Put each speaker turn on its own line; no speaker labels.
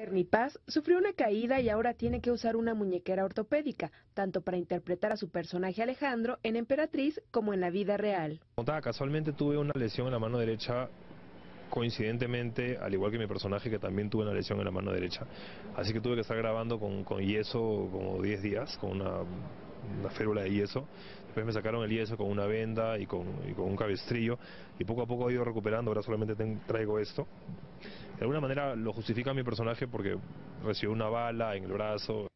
Bernie Paz sufrió una caída y ahora tiene que usar una muñequera ortopédica, tanto para interpretar a su personaje Alejandro en Emperatriz como en la vida real.
Casualmente tuve una lesión en la mano derecha coincidentemente, al igual que mi personaje que también tuve una lesión en la mano derecha. Así que tuve que estar grabando con, con yeso como 10 días, con una, férula de yeso. Después me sacaron el yeso con una venda y con un cabestrillo y poco a poco he ido recuperando, ahora solamente traigo esto. De alguna manera lo justifica mi personaje porque recibió una bala en el brazo,